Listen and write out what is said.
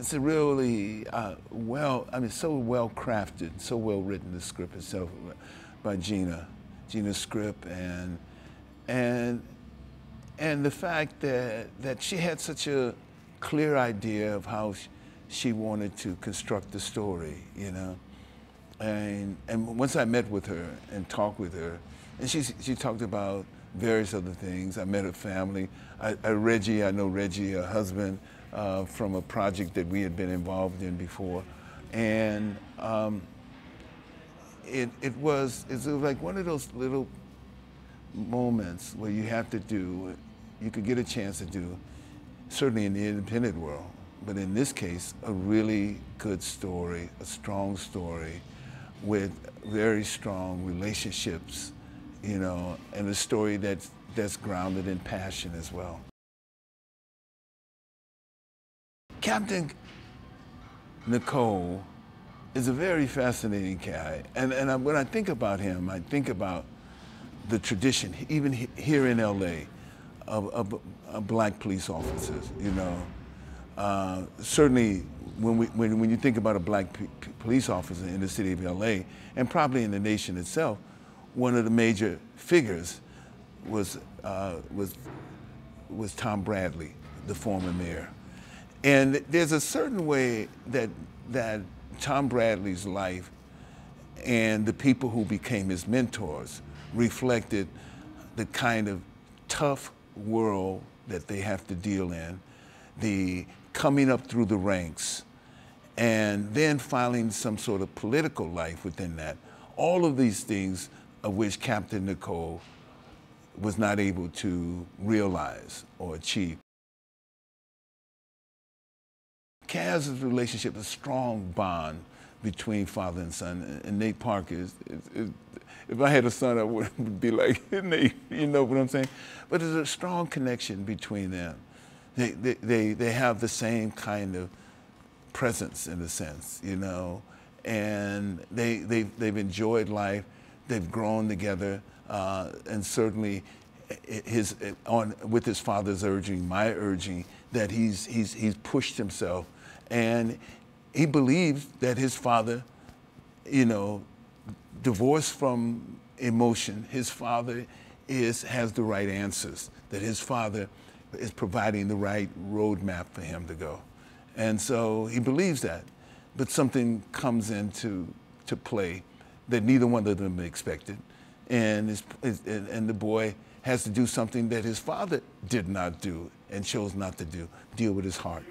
it's a really uh, well, I mean, so well crafted, so well written. The script itself by Gina, Gina's Script, and and and the fact that that she had such a clear idea of how she wanted to construct the story, you know. And and once I met with her and talked with her, and she she talked about various other things. I met her family. I, I Reggie, I know Reggie, her husband uh, from a project that we had been involved in before. And um, it, it, was, it was like one of those little moments where you have to do, you could get a chance to do, certainly in the independent world, but in this case, a really good story, a strong story with very strong relationships, you know, and a story that's, that's grounded in passion as well. Captain Nicol is a very fascinating guy. And, and I, when I think about him, I think about the tradition, even here in LA, of, of, of black police officers, you know. Uh, certainly, when, we, when, when you think about a black police officer in the city of LA, and probably in the nation itself, one of the major figures was, uh, was, was Tom Bradley, the former mayor. And there's a certain way that, that Tom Bradley's life and the people who became his mentors reflected the kind of tough world that they have to deal in, the coming up through the ranks, and then finding some sort of political life within that. All of these things of which Captain Nicol was not able to realize or achieve. Kaz's relationship is a strong bond between father and son. And Nate Parker is, is, is, if I had a son, I would be like Nate, you know what I'm saying? But there's a strong connection between them. They, they, they, they have the same kind of presence in a sense, you know, and they, they, they've enjoyed life, they've grown together, uh, and certainly eh, eh, his, eh, on, with his father's urging, my urging, that he's, he's, he's pushed himself and he believes that his father, you know, divorced from emotion, his father is, has the right answers, that his father is providing the right roadmap for him to go. And so he believes that. But something comes into to play that neither one of them expected. And, his, and the boy has to do something that his father did not do and chose not to do, deal with his heart.